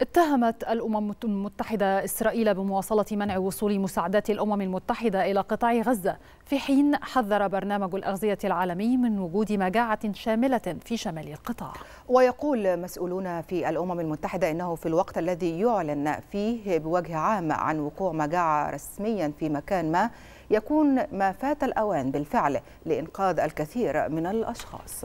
اتهمت الأمم المتحدة إسرائيل بمواصلة منع وصول مساعدات الأمم المتحدة إلى قطاع غزة في حين حذر برنامج الأغذية العالمي من وجود مجاعة شاملة في شمال القطاع. ويقول مسؤولون في الأمم المتحدة إنه في الوقت الذي يعلن فيه بوجه عام عن وقوع مجاعة رسميا في مكان ما يكون ما فات الأوان بالفعل لإنقاذ الكثير من الأشخاص.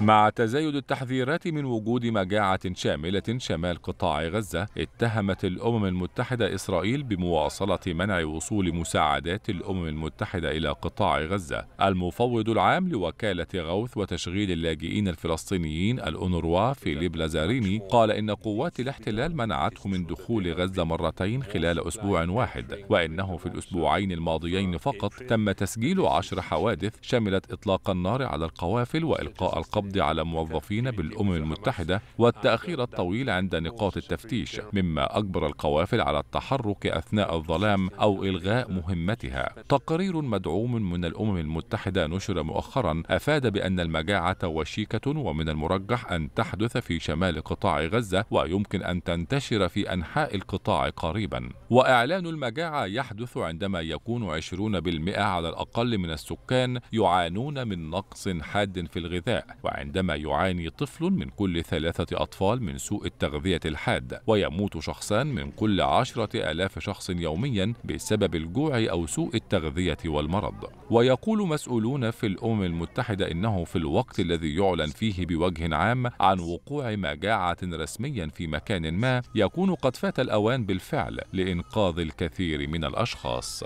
مع تزايد التحذيرات من وجود مجاعة شاملة شمال قطاع غزة اتهمت الأمم المتحدة إسرائيل بمواصلة منع وصول مساعدات الأمم المتحدة إلى قطاع غزة. المفوض العام لوكالة غوث وتشغيل اللاجئين الفلسطينيين الأونروا فيليب لازاريني قال إن قوات الاحتلال منعته من دخول غزة مرتين خلال أسبوع واحد وإنه في الأسبوعين الماضيين فقط تم تسجيل عشر حوادث شملت إطلاق النار على القوافل وإلقاء القبض على موظفين بالأمم المتحدة والتأخير الطويل عند نقاط التفتيش مما أجبر القوافل على التحرك أثناء الظلام أو إلغاء مهمتها. تقرير مدعوم من الأمم المتحدة نشر مؤخرا أفاد بأن المجاعة وشيكة ومن المرجح أن تحدث في شمال قطاع غزة ويمكن أن تنتشر في أنحاء القطاع قريبا. وإعلان المجاعة يحدث عندما يكون 20% على الأقل من السكان يعانون من نقص حاد في الغذاء وعندما يعاني طفل من كل ثلاثة أطفال من سوء التغذية الحاد ويموت شخصان من كل عشرة آلاف شخص يوميا بسبب الجوع أو سوء التغذية والمرض. ويقول مسؤولون في الأمم المتحدة إنه في الوقت الذي يعلن فيه بوجه عام عن وقوع مجاعة رسميا في مكان ما يكون قد فات الأوان بالفعل لإنقاذ الكثير من الأشخاص.